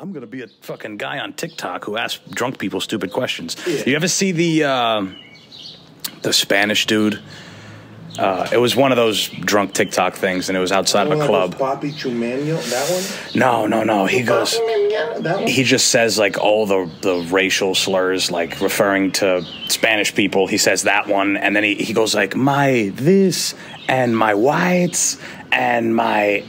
I'm gonna be a fucking guy on TikTok who asks drunk people stupid questions. Yeah. You ever see the uh, the Spanish dude? Uh, it was one of those drunk TikTok things, and it was outside of a club. Papi Chumano, that one. No, no, no. He goes. He just says like all the the racial slurs, like referring to Spanish people. He says that one, and then he, he goes like my this and my whites and my.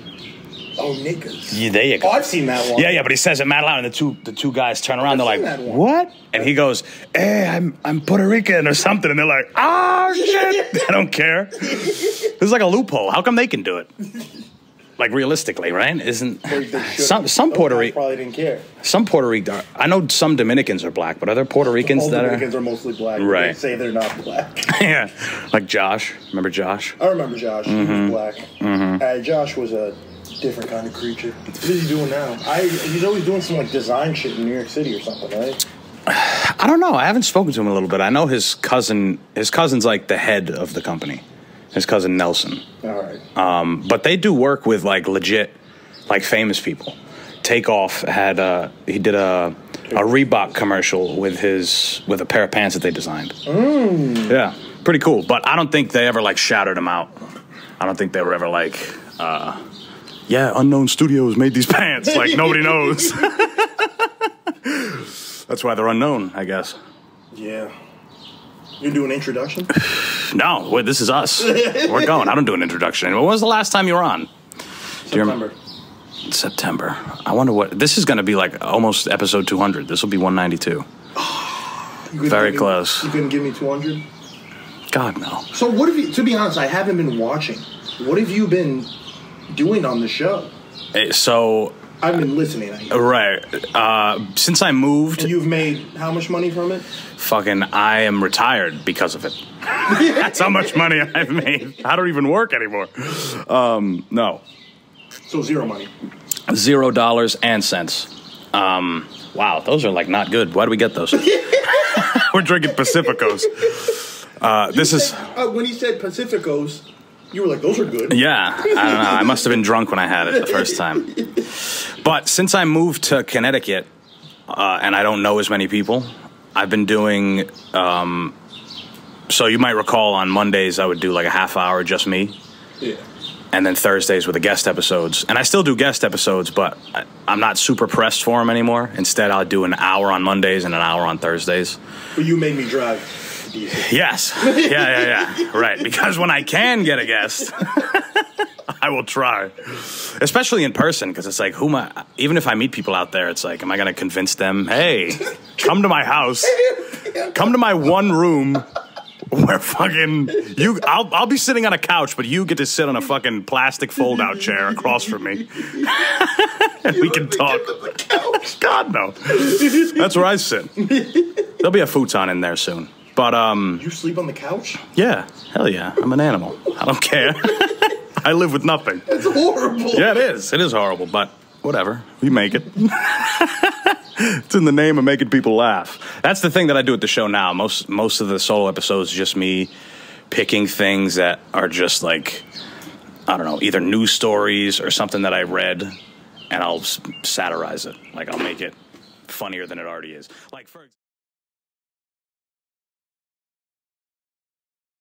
Oh, niggas. Yeah, there you go. Oh, I've seen that one. Yeah, yeah, but he says it mad loud, and the two the two guys turn around. I've they're like. "What?" And he goes, "Hey, I'm I'm Puerto Rican or something," and they're like, "Oh shit!" they don't care. This is like a loophole. How come they can do it? Like realistically, right? Isn't They- they should. some some Puerto Rican probably didn't care. some Puerto Rican? I know some Dominicans are black, but are there Puerto Ricans All that Dominicans are? are mostly black. Right. They say they're not black. yeah, like Josh. Remember Josh? I remember Josh. He Mm-hmm. was black. Uh, Josh was a different kind of creature. What is he doing now? I he's always doing some like design shit in New York City or something, right? I don't know. I haven't spoken to him a little bit. I know his cousin. His cousin's like the head of the company. His cousin Nelson. All right. Um, but they do work with like legit, like famous people. Takeoff had uh, he did a a Reebok commercial with his with a pair of pants that they designed. Yeah, pretty cool. But I don't think they ever like shouted him out. I don't think they were ever like, uh, yeah, unknown studios made these pants. Like nobody knows. That's why they're unknown, I guess. yeah. You're doing introduction. No, wait, this is us. We're going. I don't do an introduction. When was the last time you were on? Do you September. September. I wonder what this is going to be like. Almost episode 200. This will be 192. Very give me- close. You couldn't give me 200. God no. So what have you? To be honest, I haven't been watching. What have you been doing on the show? Eh, So I've been listening. I- right. Uh, since I moved, And you've made how much money from it? fucking, I am retired because of it. That's how much money I've made. I don't even work anymore. Um, no, So zero money. zero dollars and cents. Um, wow, those are like not good. Why do we get those? We're drinking Pacificos. Uh, this is. uh, when he said Pacificos, you were like, "Those are good." Yeah, I don't know. I must have been drunk when I had it the first time. But since I moved to Connecticut, uh, and I don't know as many people, I've been doing. Um, so you might recall on Mondays I would do like a half hour just me, Yeah. and then Thursdays with the guest episodes. And I still do guest episodes, but I, I'm not super pressed for them anymore. Instead, I'll do an hour on Mondays and an hour on Thursdays. But you made me drive. Yes. Yeah, yeah, yeah. Right. Because when I can get a guest, I will try. Especially in person, because it's like, who am I? Even if I meet people out there, it's like, am I going to convince them, hey, come to my house, come to my one room where fucking you, I'll, I'll be sitting on a couch, but you get to sit on a fucking plastic fold out chair across from me. and we can talk. God, no. That's where I sit. There'll be a futon in there soon. But, um, You sleep on the couch? yeah, hell yeah. I'm an animal. I don't care. I live with nothing. It's horrible. Yeah, it is. It is horrible, but whatever. We make it. it's in the name of making people laugh. That's the thing that I do at the show now. Most most of the solo episodes just me picking things that are just like I don't know, either news stories or something that I read, and I'll satirize it. Like I'll make it funnier than it already is. Like for example.